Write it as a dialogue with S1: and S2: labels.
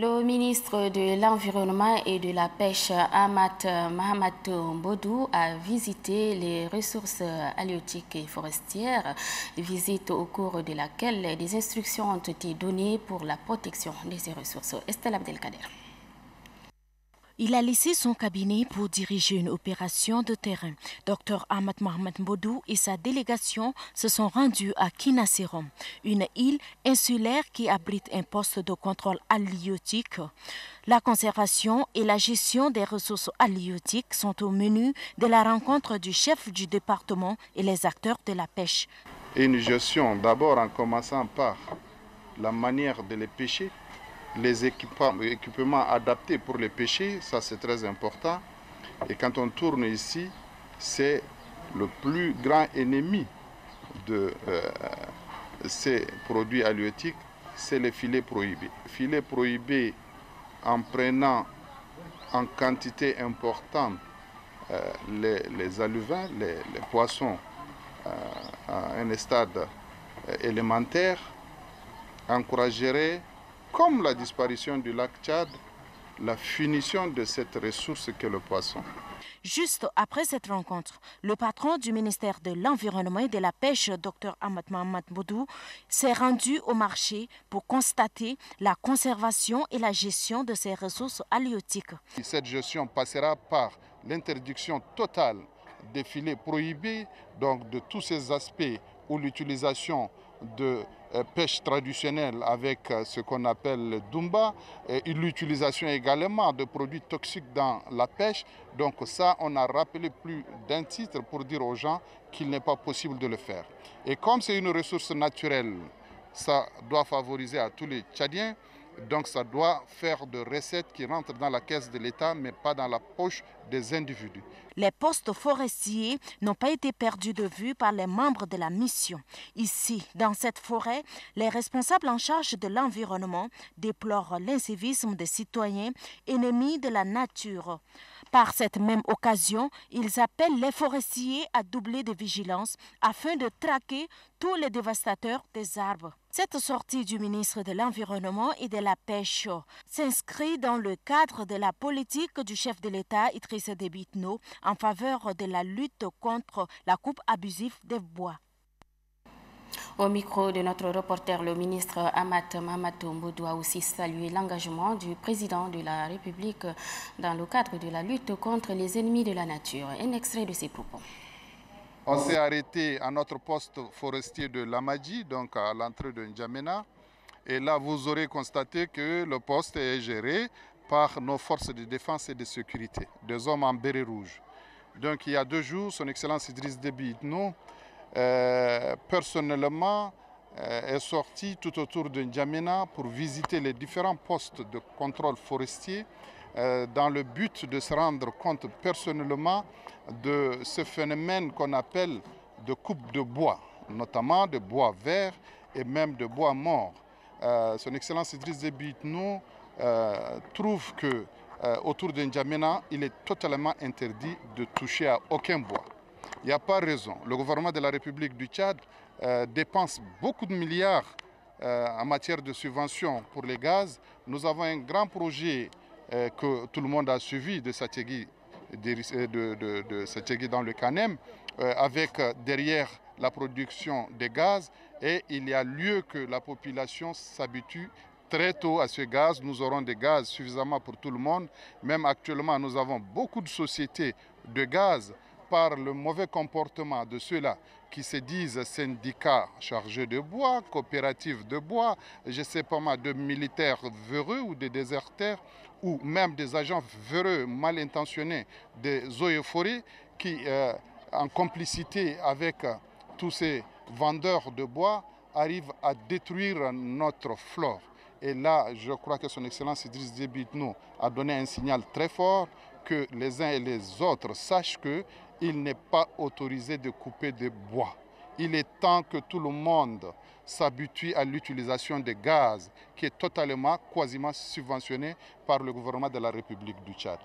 S1: Le ministre de l'Environnement et de la Pêche, Amat Mahamat Mbodou, a visité les ressources halieutiques et forestières, visite au cours de laquelle des instructions ont été données pour la protection de ces ressources. Estelle Abdelkader.
S2: Il a laissé son cabinet pour diriger une opération de terrain. Dr Ahmad Mohamed Mbodou et sa délégation se sont rendus à Kinaserom, une île insulaire qui abrite un poste de contrôle halieutique. La conservation et la gestion des ressources halieutiques sont au menu de la rencontre du chef du département et les acteurs de la pêche.
S3: Une gestion d'abord en commençant par la manière de les pêcher les équipements, adaptés pour les pêcher, ça c'est très important. Et quand on tourne ici, c'est le plus grand ennemi de euh, ces produits halieutiques, c'est les filets prohibés. Filets prohibés en prenant en quantité importante euh, les, les, aluvins, les, poissons euh, à un stade élémentaire, encouragerait comme la disparition du lac Tchad, la finition de cette ressource qu'est le poisson.
S2: Juste après cette rencontre, le patron du ministère de l'Environnement et de la Pêche, Dr Ahmad Mohamed Boudou, s'est rendu au marché pour constater la conservation et la gestion de ces ressources halieutiques.
S3: Cette gestion passera par l'interdiction totale des filets prohibés, donc de tous ces aspects où l'utilisation de euh, pêche traditionnelle avec euh, ce qu'on appelle le Dumba et l'utilisation également de produits toxiques dans la pêche. Donc ça, on a rappelé plus d'un titre pour dire aux gens qu'il n'est pas possible de le faire. Et comme c'est une ressource naturelle, ça doit favoriser à tous les Tchadiens. Donc ça doit faire de recettes qui rentrent dans la caisse de l'État, mais pas dans la poche des individus.
S2: Les postes forestiers n'ont pas été perdus de vue par les membres de la mission. Ici, dans cette forêt, les responsables en charge de l'environnement déplorent l'incivisme des citoyens ennemis de la nature. Par cette même occasion, ils appellent les forestiers à doubler de vigilance afin de traquer tous les dévastateurs des arbres. Cette sortie du ministre de l'Environnement et de la Pêche s'inscrit dans le cadre de la politique du chef de l'État Idrissa Debitno en faveur de la lutte contre la coupe abusive des bois.
S1: Au micro de notre reporter, le ministre Amat Mamato Mbodou a aussi salué l'engagement du président de la République dans le cadre de la lutte contre les ennemis de la nature. Un extrait de ses propos.
S3: On s'est arrêté à notre poste forestier de Lamadji, donc à l'entrée de N'Djamena. Et là, vous aurez constaté que le poste est géré par nos forces de défense et de sécurité, des hommes en béret rouge. Donc il y a deux jours, son Excellence Idriss Déby euh, personnellement, euh, est sorti tout autour de N'Djamena pour visiter les différents postes de contrôle forestier euh, dans le but de se rendre compte personnellement de ce phénomène qu'on appelle de coupe de bois, notamment de bois vert et même de bois mort. son Excellence Idriss Déby trouve que autour de N'Djamena, il est totalement interdit de toucher à aucun bois. Il n'y a pas raison. Le gouvernement de la République du Tchad euh, dépense beaucoup de milliards euh, en matière de subventions pour les gaz. Nous avons un grand projet euh, que tout le monde a suivi de Sategui, de, dans le Canem, avec derrière la production des gaz. Et il y a lieu que la population s'habitue très tôt à ce gaz. Nous aurons des gaz suffisamment pour tout le monde. Même actuellement, nous avons beaucoup de sociétés de gaz par le mauvais comportement de ceux-là qui se disent syndicats chargés de bois, coopératives de bois, je sais pas mal, de militaires véreux ou de déserteurs, ou même des agents véreux mal intentionnés des eaux et forêts qui, euh, en complicité avec euh, tous ces vendeurs de bois, arrivent à détruire notre flore. Et là, je crois que son Excellence Idriss Déby a donné un signal très fort que les uns et les autres sachent que il n'est pas autorisé de couper des bois. Il est temps que tout le monde s'habitue à l'utilisation des gaz qui est totalement, quasiment subventionné par le gouvernement de la République du Tchad.